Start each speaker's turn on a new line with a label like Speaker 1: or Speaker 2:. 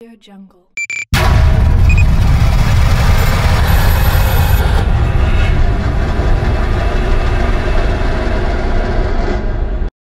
Speaker 1: Jungle.